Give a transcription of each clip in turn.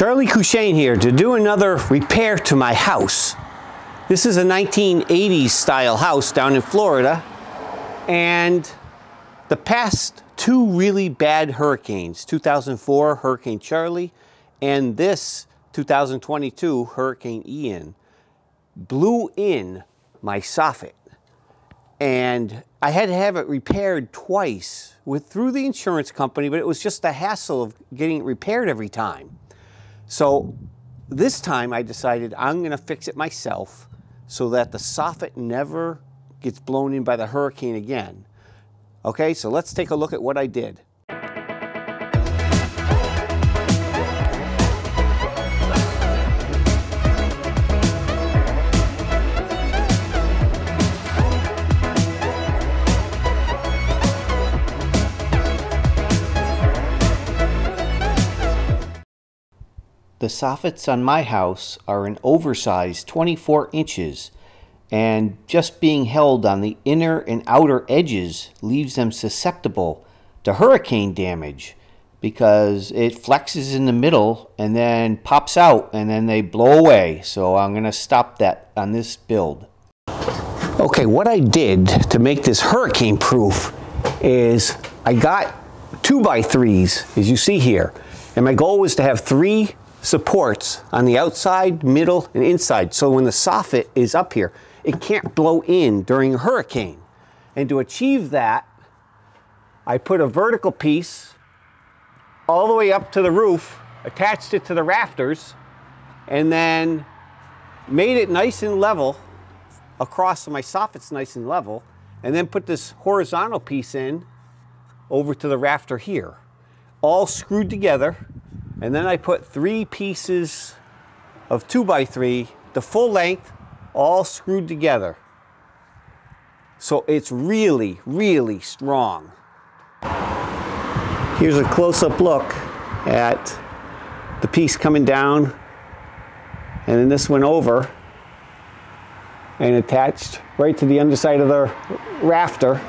Charlie Coushaine here to do another repair to my house. This is a 1980s style house down in Florida and the past two really bad hurricanes, 2004 Hurricane Charlie and this 2022 Hurricane Ian, blew in my soffit and I had to have it repaired twice with through the insurance company, but it was just the hassle of getting it repaired every time. So this time I decided I'm going to fix it myself so that the soffit never gets blown in by the hurricane again. Okay, so let's take a look at what I did. The soffits on my house are an oversized 24 inches and just being held on the inner and outer edges leaves them susceptible to hurricane damage because it flexes in the middle and then pops out and then they blow away. So I'm going to stop that on this build. Okay, what I did to make this hurricane proof is I got two by threes as you see here. And my goal was to have three supports on the outside, middle, and inside. So when the soffit is up here, it can't blow in during a hurricane. And to achieve that, I put a vertical piece all the way up to the roof, attached it to the rafters, and then made it nice and level across so my soffit's nice and level, and then put this horizontal piece in over to the rafter here. All screwed together and then I put three pieces of two by three, the full length, all screwed together. So it's really, really strong. Here's a close-up look at the piece coming down and then this went over and attached right to the underside of the rafter.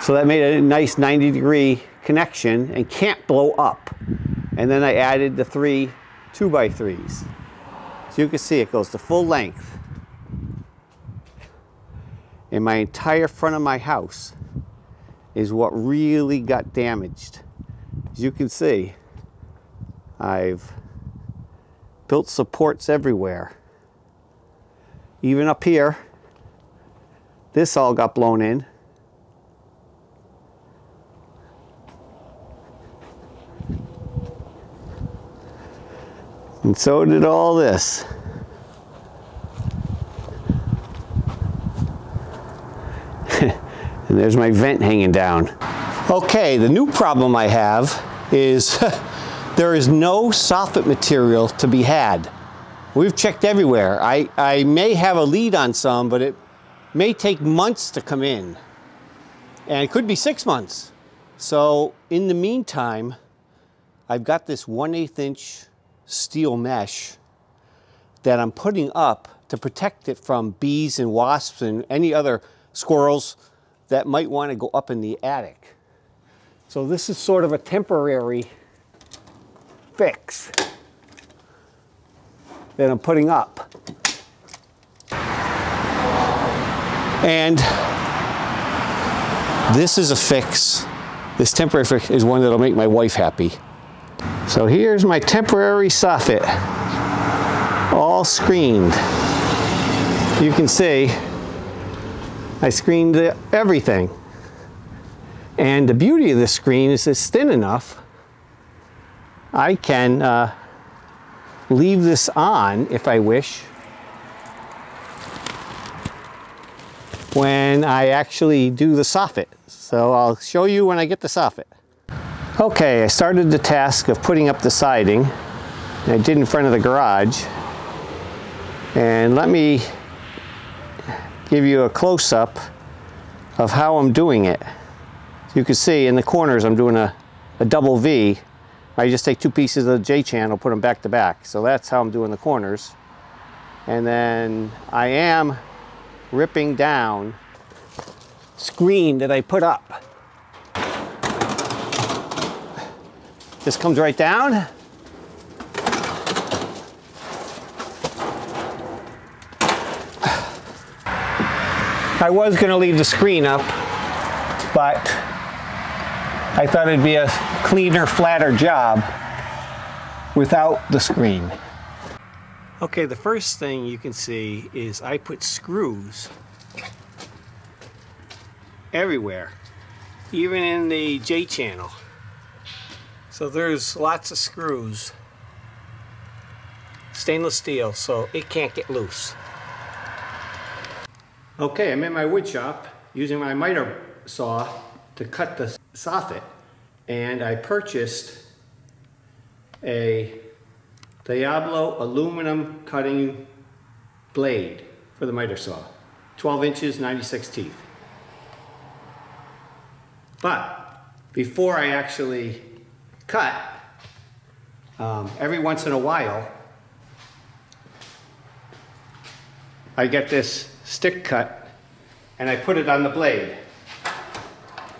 So that made a nice 90 degree connection and can't blow up. And then I added the three two by threes. So you can see it goes to full length. And my entire front of my house is what really got damaged. As you can see, I've built supports everywhere. Even up here, this all got blown in. So did all this. and there's my vent hanging down. Okay, the new problem I have is there is no soffit material to be had. We've checked everywhere. I, I may have a lead on some, but it may take months to come in. And it could be six months. So in the meantime, I've got this 1 8 inch steel mesh that I'm putting up to protect it from bees and wasps and any other squirrels that might want to go up in the attic. So this is sort of a temporary fix that I'm putting up. And this is a fix. This temporary fix is one that'll make my wife happy. So here's my temporary soffit, all screened. You can see I screened everything. And the beauty of this screen is it's thin enough I can uh, leave this on if I wish when I actually do the soffit. So I'll show you when I get the soffit. Okay, I started the task of putting up the siding. I did in front of the garage. And let me give you a close-up of how I'm doing it. You can see in the corners I'm doing a, a double V. I just take two pieces of the J-channel, put them back to back. So that's how I'm doing the corners. And then I am ripping down screen that I put up. This comes right down. I was gonna leave the screen up, but I thought it'd be a cleaner, flatter job without the screen. Okay, the first thing you can see is I put screws everywhere, even in the J channel. So there's lots of screws, stainless steel, so it can't get loose. Okay, I'm in my wood shop using my miter saw to cut the soffit and I purchased a Diablo aluminum cutting blade for the miter saw. 12 inches, 96 teeth. But before I actually cut, um, every once in a while, I get this STICK-KUT and I put it on the blade.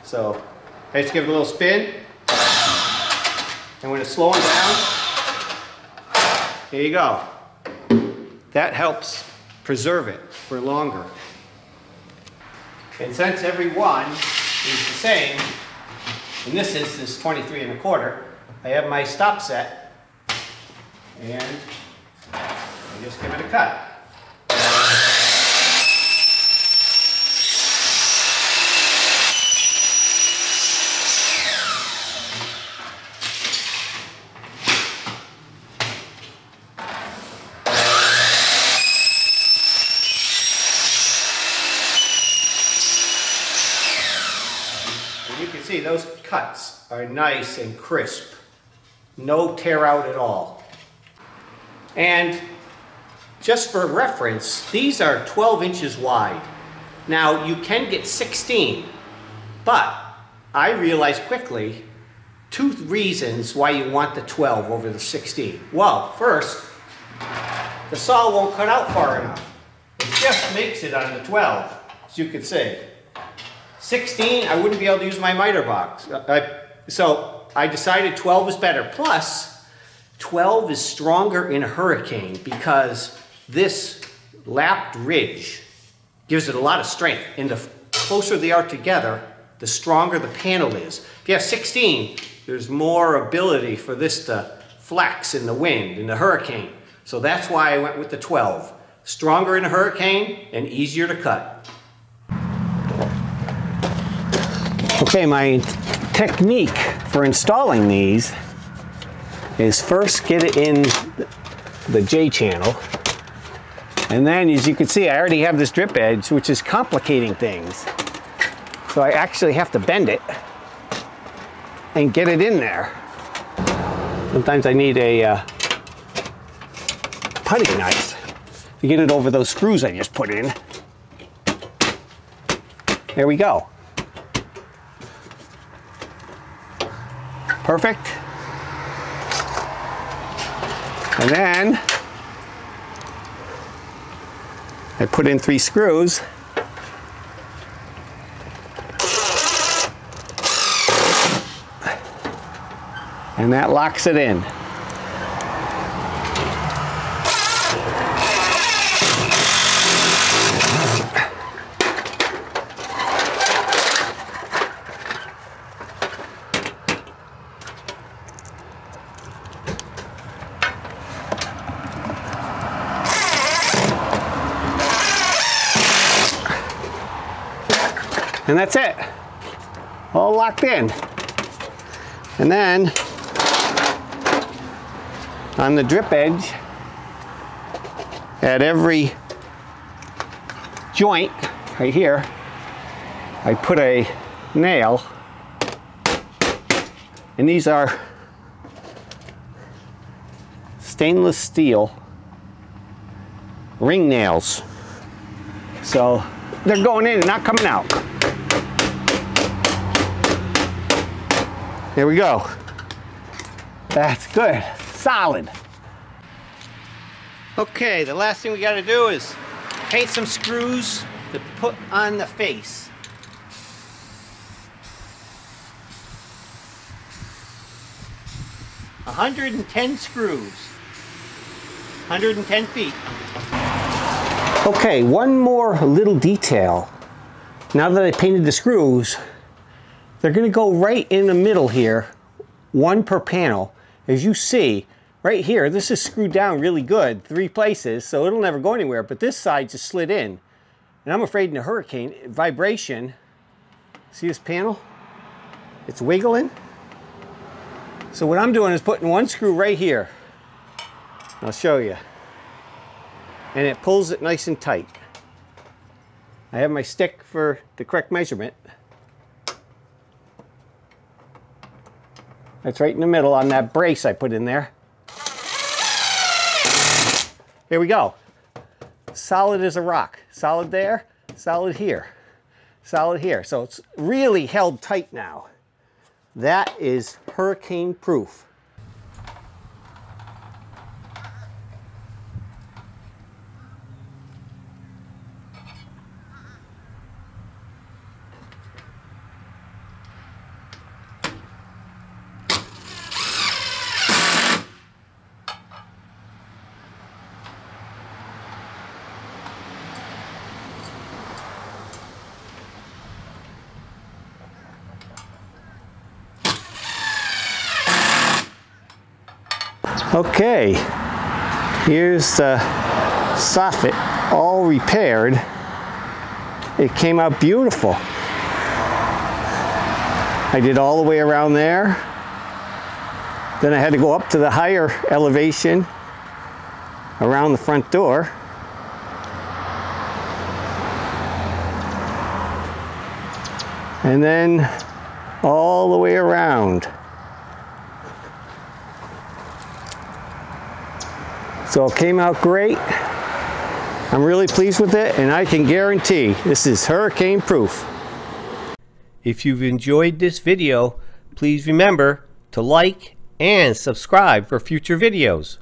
So I just give it a little spin and when it's slowing down, here you go. That helps preserve it for longer. And since every one is the same, in this instance 23 and a quarter, I have my stop set and I just give it a cut. you can see those cuts are nice and crisp. No tear out at all. And just for reference, these are 12 inches wide. Now you can get 16, but I realized quickly two reasons why you want the 12 over the 16. Well, first, the saw won't cut out far enough. It just makes it on the 12, as you can see. 16, I wouldn't be able to use my miter box. Uh, I, so I decided 12 is better. Plus, 12 is stronger in a hurricane because this lapped ridge gives it a lot of strength. And the closer they are together, the stronger the panel is. If you have 16, there's more ability for this to flex in the wind, in the hurricane. So that's why I went with the 12. Stronger in a hurricane and easier to cut. Okay, my technique for installing these is first get it in the J channel. And then as you can see, I already have this drip edge, which is complicating things. So I actually have to bend it and get it in there. Sometimes I need a uh, putty knife to get it over those screws I just put in. There we go. Perfect. And then I put in three screws. And that locks it in. And that's it. All locked in. And then on the drip edge at every joint right here, I put a nail and these are stainless steel ring nails. So they're going in and not coming out. There we go. That's good, solid. Okay, the last thing we gotta do is paint some screws to put on the face. hundred and ten screws. 110 feet. Okay, one more little detail now that I painted the screws, they're gonna go right in the middle here, one per panel. As you see, right here, this is screwed down really good, three places, so it'll never go anywhere, but this side just slid in. And I'm afraid in a hurricane, vibration, see this panel? It's wiggling. So what I'm doing is putting one screw right here. I'll show you. And it pulls it nice and tight. I have my stick for the correct measurement. That's right in the middle on that brace I put in there. Here we go. Solid as a rock. Solid there, solid here, solid here. So it's really held tight now. That is hurricane proof. Okay, here's the soffit all repaired. It came out beautiful. I did all the way around there. Then I had to go up to the higher elevation around the front door. And then all the way around. So it came out great. I'm really pleased with it and I can guarantee this is hurricane proof. If you've enjoyed this video, please remember to like and subscribe for future videos.